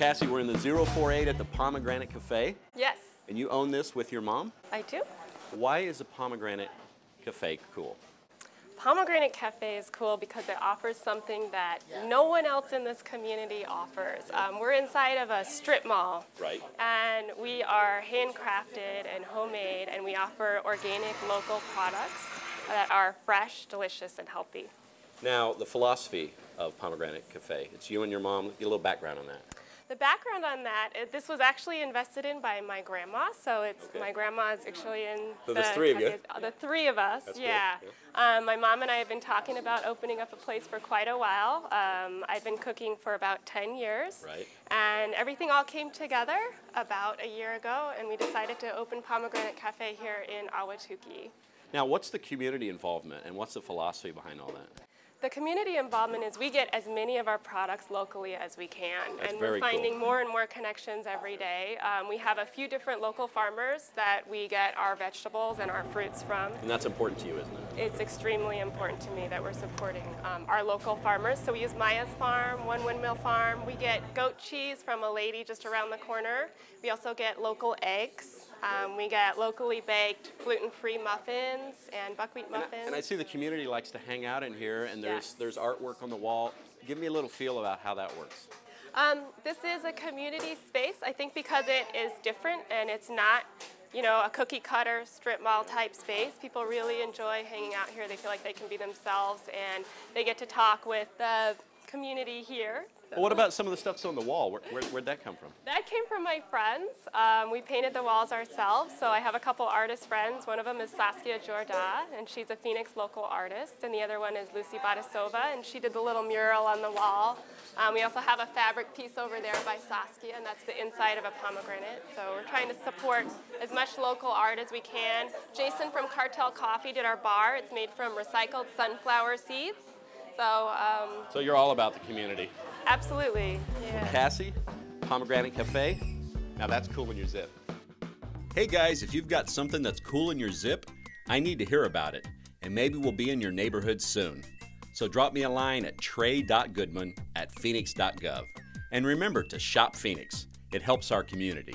Cassie, we're in the 048 at the Pomegranate Cafe, Yes, and you own this with your mom. I do. Why is a Pomegranate Cafe cool? Pomegranate Cafe is cool because it offers something that no one else in this community offers. Um, we're inside of a strip mall. Right. And we are handcrafted and homemade, and we offer organic local products that are fresh, delicious, and healthy. Now, the philosophy of Pomegranate Cafe. It's you and your mom. Get a little background on that. The background on that, it, this was actually invested in by my grandma, so it's Okay. my grandma is actually in. So there's three of you. The three of us, That's good, yeah. Um, my mom and I have been talking about opening up a place for quite a while. Um, I've been cooking for about 10 years. Right. And everything all came together about a year ago, and we decided to open Pomegranate Cafe here in Ahwatukee. Now, what's the community involvement and what's the philosophy behind all that? The community involvement is we get as many of our products locally as we can, That's and very we're cool. finding more and more connections every day. Um, we have a few different local farmers that we get our vegetables and our fruits from. And that's important to you, isn't it? It's extremely important to me that we're supporting um, our local farmers. So we use Maya's Farm, One Windmill Farm. We get goat cheese from a lady just around the corner. We also get local eggs. Um, we get locally baked gluten-free muffins and buckwheat And I, muffins. and I see the community likes to hang out in here, and there's Yes. there's artwork on the wall. Give me a little feel about how that works. Um, this is a community space, I think because it is different and it's not, you know, a cookie cutter strip mall type space. People really enjoy hanging out here. They feel like they can be themselves and they get to talk with the community here. Well, what about some of the stuff that's on the wall? Where, where, where'd that come from? That came from my friends. Um, we painted the walls ourselves, so I have a couple artist friends. One of them is Saskia Jorda, and she's a Phoenix local artist, and the other one is Lucy Batasova, and she did the little mural on the wall. Um, we also have a fabric piece over there by Saskia, and that's the inside of a pomegranate. So we're trying to support as much local art as we can. Jason from Cartel Coffee did our bar. It's made from recycled sunflower seeds. So um, So you're all about the community. absolutely, yeah. Cassie, Pomegranate Cafe. Now that's cool in your zip. Hey guys, if you've got something that's cool in your zip, I need to hear about it, and maybe we'll be in your neighborhood soon. So drop me a line at trey.goodman at phoenix.gov. And remember to shop Phoenix, it helps our community.